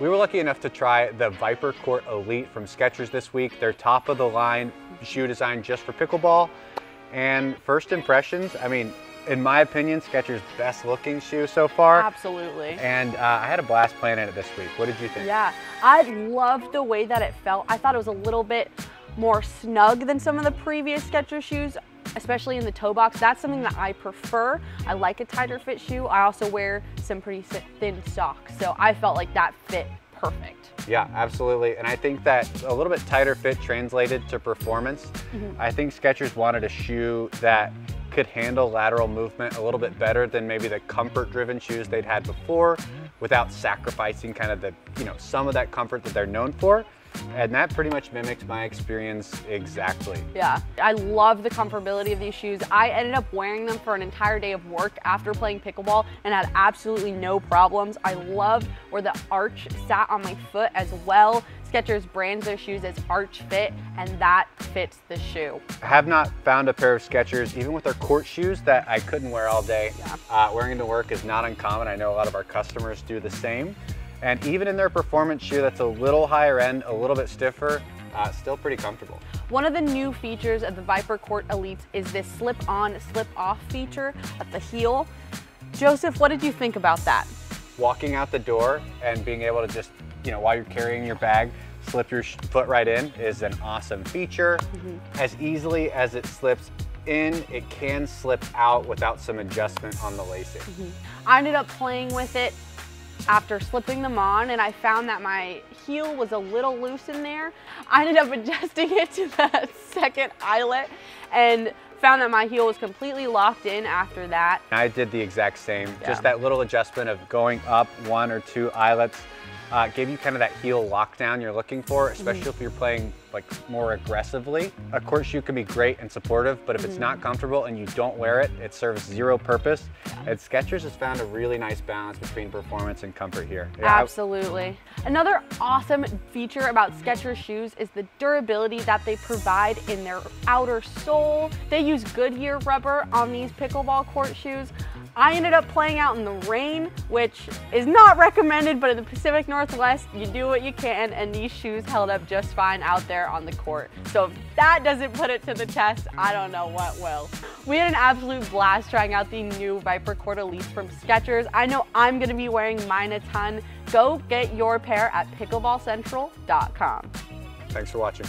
We were lucky enough to try the Viper Court Elite from Skechers this week. They're top of the line shoe design just for pickleball. And first impressions, I mean, in my opinion, Skechers' best looking shoe so far. Absolutely. And uh, I had a blast playing in it this week. What did you think? Yeah, I loved the way that it felt. I thought it was a little bit more snug than some of the previous Skechers shoes, especially in the toe box. That's something that I prefer. I like a tighter fit shoe. I also wear some pretty thin socks, so I felt like that fit perfect. Yeah, absolutely. And I think that a little bit tighter fit translated to performance. Mm -hmm. I think Skechers wanted a shoe that could handle lateral movement a little bit better than maybe the comfort driven shoes they'd had before without sacrificing kind of the, you know, some of that comfort that they're known for. And that pretty much mimics my experience exactly. Yeah, I love the comfortability of these shoes. I ended up wearing them for an entire day of work after playing pickleball and had absolutely no problems. I loved where the arch sat on my foot as well. Skechers brands their shoes as arch fit and that fits the shoe. I have not found a pair of Skechers, even with their court shoes, that I couldn't wear all day. Yeah. Uh, wearing to work is not uncommon. I know a lot of our customers do the same. And even in their performance shoe that's a little higher end, a little bit stiffer, uh, still pretty comfortable. One of the new features of the Viper Court Elites is this slip-on, slip-off feature at the heel. Joseph, what did you think about that? Walking out the door and being able to just, you know, while you're carrying your bag, slip your foot right in is an awesome feature. Mm -hmm. As easily as it slips in, it can slip out without some adjustment on the lacing. Mm -hmm. I ended up playing with it after slipping them on and I found that my heel was a little loose in there. I ended up adjusting it to the second eyelet and found that my heel was completely locked in after that. I did the exact same, yeah. just that little adjustment of going up one or two eyelets uh, gave you kind of that heel lockdown you're looking for, especially mm. if you're playing like more aggressively. A court shoe can be great and supportive, but if it's not comfortable and you don't wear it, it serves zero purpose. And Skechers has found a really nice balance between performance and comfort here. Yeah, Absolutely. Another awesome feature about Skechers shoes is the durability that they provide in their outer sole. They use Goodyear rubber on these pickleball court shoes. I ended up playing out in the rain, which is not recommended, but in the Pacific Northwest, you do what you can, and these shoes held up just fine out there on the court. So if that doesn't put it to the test, I don't know what will. We had an absolute blast trying out the new Viper Court Elites from Skechers. I know I'm gonna be wearing mine a ton. Go get your pair at pickleballcentral.com. Thanks for watching.